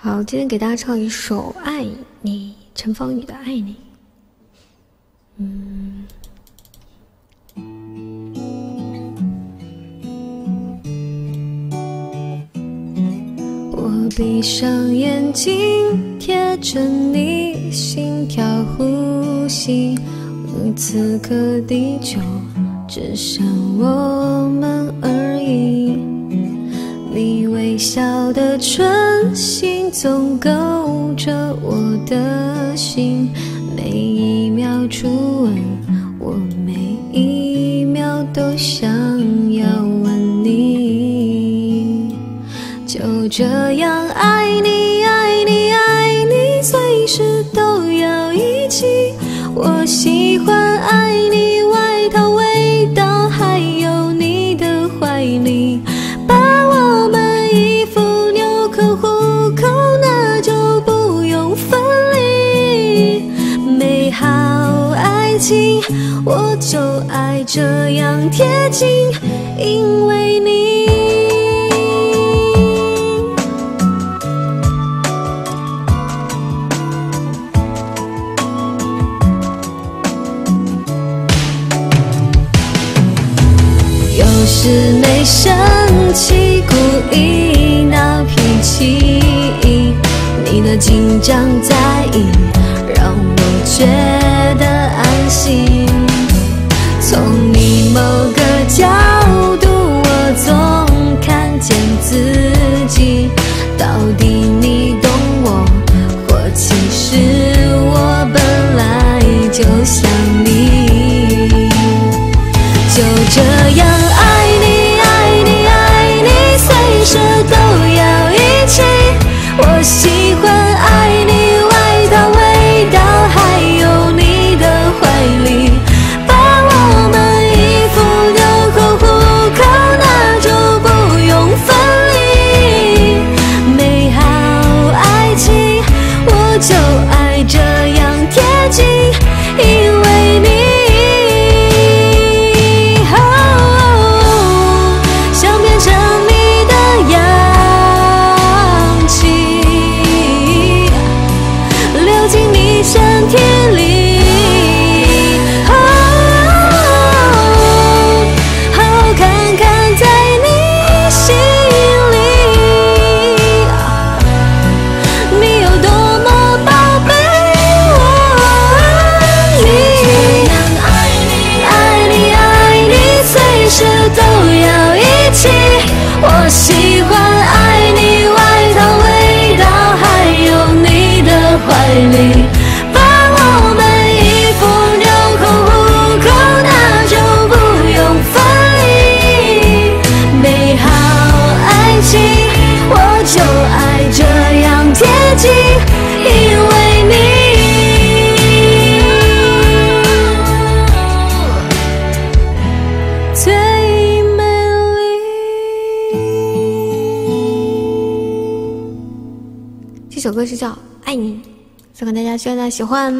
好，今天给大家唱一首《爱你》，陈芳宇的《爱你》。嗯，我闭上眼睛，贴着你，心跳呼吸。此刻地球只剩我们而已。你笑的唇形总勾着我的心，每一秒初吻，我每一秒都想要吻你。就这样爱你，爱你，爱你，随时都要一起。我喜欢爱你外套我就爱这样贴近，因为你。有时没生气，故意闹脾气，你的紧张在意，让我觉。见字。your 我喜欢爱你外套味道，还有你的怀里。这首歌是叫《爱你》，送给大家，希望大家喜欢。